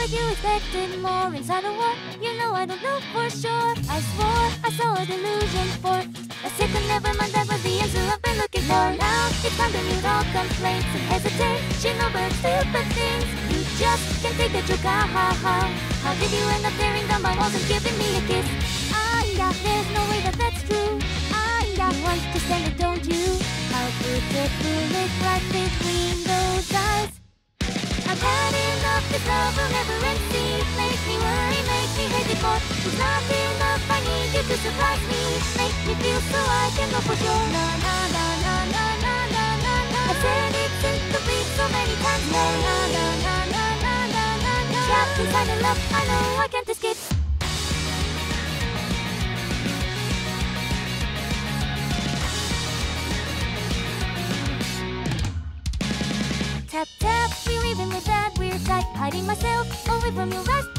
but you expected more inside a war. You know I don't know for sure. I swore I saw a delusion for a second. Never mind, that was the answer I've been looking for. Now it's time to mute all complaints and hesitation over stupid things. You just can't take the joke. Ah, ha, ha. How did you end up tearing down my walls and giving me a kiss? Ah, yeah, there's no me hate it more It's not enough, I need you to surprise me Make me feel so I can know for Na na na na na na na na na I said it's incomplete so many times Na na na na na na na na Trapped inside a love, I know I can't escape Tap tap, we're even with that. Weird type Hiding myself away from you last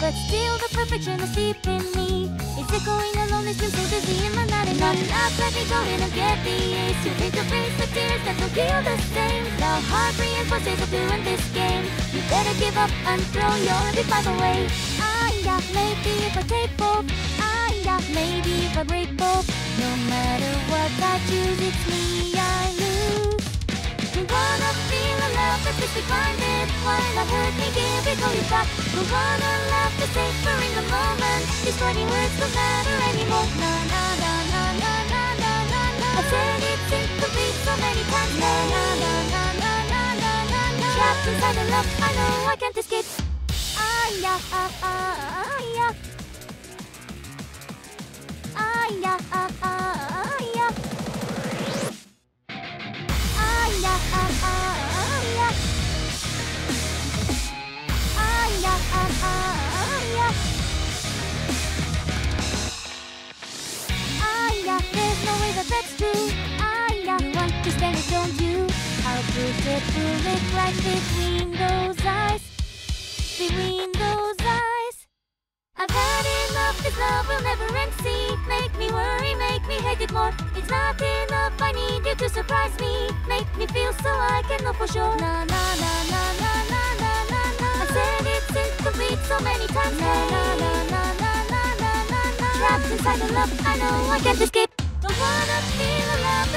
But still the perfection is deep in me. Is it going alone? It's been so in night and not enough. Let me go in and get the ace. You think to face the tears that don't feel the same. The heart reinforces of doing this game. You better give up and throw your life away. Ah yeah, maybe if I take both. Ah yeah, maybe if I break both. No matter what I choose, it's me I lose we wanna feel a love that's just blinded. Why not hurt me, give it all you got. We wanna to savor in the moment These funny words don't matter anymore Na na na na na na na na na I said it's incomplete so many times Na na na na na na na na na Trapped inside the love, I know I can't escape Ah yeah, ah ah ah yeah The bullet right between those eyes? Between those eyes. I've had enough, this love will never end See, make me worry, make me hate it more It's not enough, I need you to surprise me Make me feel so I can know for sure Na na na na na na na na na I said it's incomplete so many times na na na na na na na na Trapped inside the love, I know I can't escape Don't wanna feel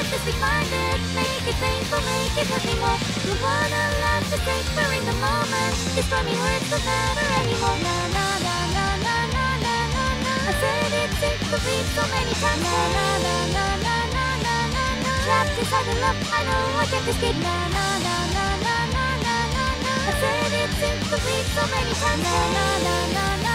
that's just minded Make it painful, make it hurt me more Don't wanna love to savor in the moment These funny words don't matter anymore Na na na na na na na na na I said it's incomplete so many times Na na na na na na na na na Trapped inside the love, I know I can't escape Na na na na na na na na na I said it's incomplete so many times Na na Na na